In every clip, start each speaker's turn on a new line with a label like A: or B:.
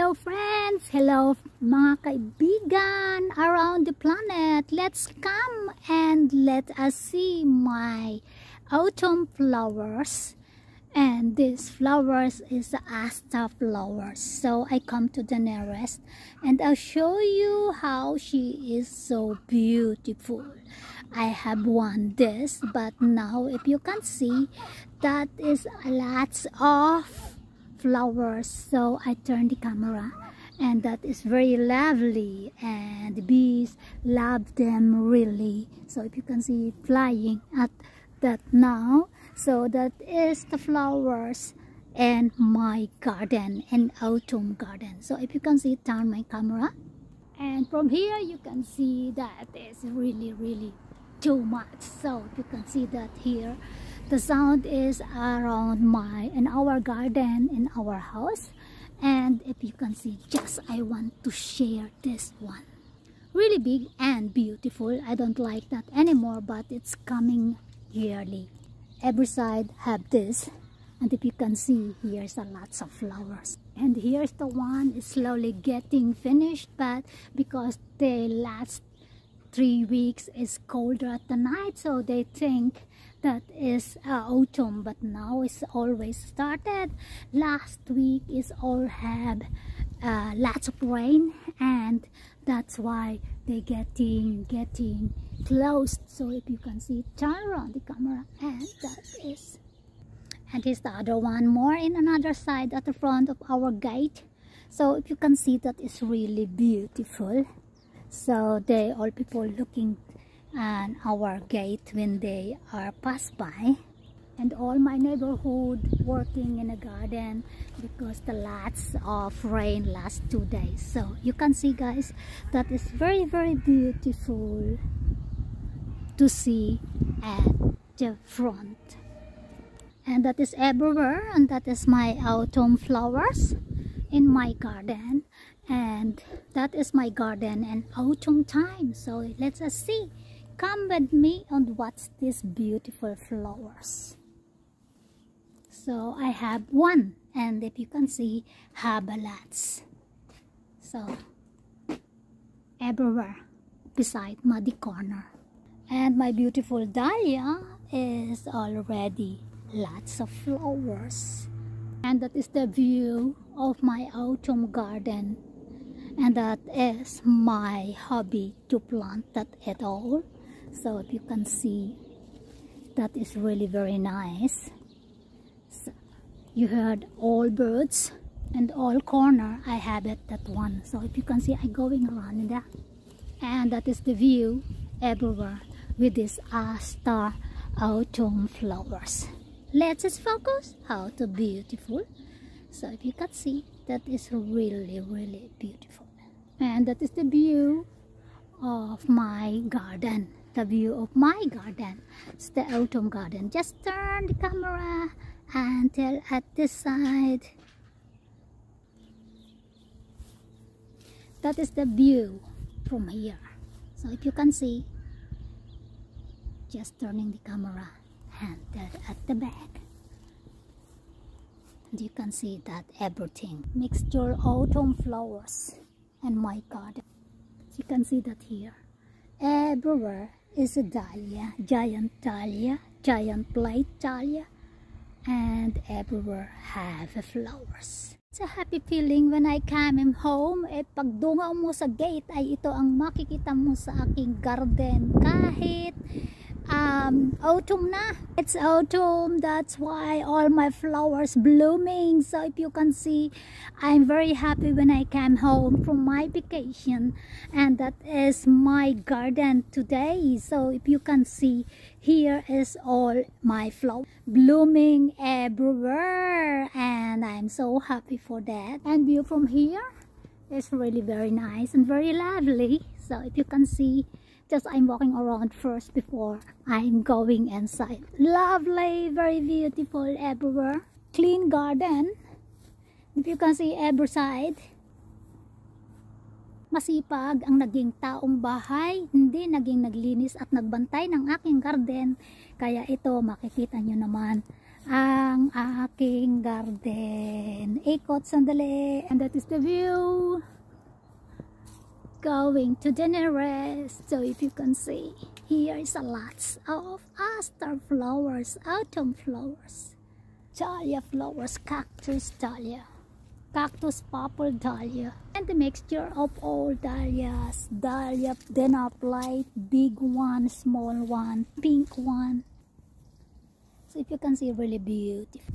A: Hello friends! Hello mga kaibigan around the planet! Let's come and let us see my autumn flowers. And these flowers is the Aster flowers. So I come to the nearest and I'll show you how she is so beautiful. I have one this but now if you can see that is lots of flowers so I turn the camera and that is very lovely and the bees love them really. So if you can see flying at that now so that is the flowers and my garden and autumn garden. So if you can see turn my camera and from here you can see that is really really too much. So you can see that here the sound is around my in our garden in our house. And if you can see just I want to share this one. Really big and beautiful. I don't like that anymore but it's coming yearly. Every side have this. And if you can see here's a lots of flowers. And here's the one is slowly getting finished but because the last three weeks is colder at the night so they think that is uh, autumn but now it's always started. Last week is all had uh, lots of rain and that's why they're getting getting closed so if you can see turn around the camera and that is and here's the other one more in another side at the front of our gate. So if you can see that is really beautiful. So they all people looking and our gate when they are passed by. And all my neighborhood working in a garden because the lots of rain last two days. So you can see guys that is very very beautiful to see at the front. And that is everywhere and that is my autumn flowers in my garden. And that is my garden and autumn time. So let's see come with me and watch these beautiful flowers. So I have one and if you can see have a so everywhere beside muddy corner. And my beautiful dahlia is already lots of flowers. And that is the view of my autumn garden. And that is my hobby to plant that at all so if you can see that is really very nice. So you heard all birds and all corner. I have it that one. So if you can see I'm going around in that. And that is the view everywhere with this Aster autumn flowers. Let's just focus. How to beautiful. So if you can see that is really really beautiful. And that is the view of my garden the view of my garden. It's the autumn garden. Just turn the camera until at this side. That is the view from here. So if you can see just turning the camera and at the back. And you can see that everything. Mixture autumn flowers and my garden. You can see that here. Everywhere is a dahlia, giant dahlia, giant plate dahlia, and everywhere have flowers. It's a happy feeling when I come home, eh pagdungaw mo sa gate ay ito ang makikita mo sa aking garden kahit um, autumn na. It's autumn, that's why all my flowers blooming. So if you can see, I'm very happy when I came home from my vacation. And that is my garden today. So if you can see, here is all my flowers blooming everywhere. And I'm so happy for that. And view from here is really very nice and very lovely. So if you can see, just I'm walking around first before I'm going inside. Lovely, very beautiful everywhere. Clean garden. If you can see every side. Masipag ang naging taong bahay, hindi naging naglinis at nagbantay ng aking garden. Kaya ito makikita nyo naman ang aking garden. Ikot sandali. And that is the view. Going to the nearest. So if you can see, here is a lots of aster flowers, autumn flowers. Dahlia flowers, cactus dahlia. Cactus purple dahlia. And the mixture of all dahlias. Dahlia, dinner plate, big one, small one, pink one. So if you can see, really beautiful.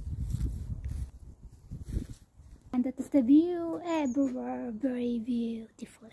A: And that is the view everywhere, very beautiful.